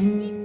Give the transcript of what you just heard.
Mm.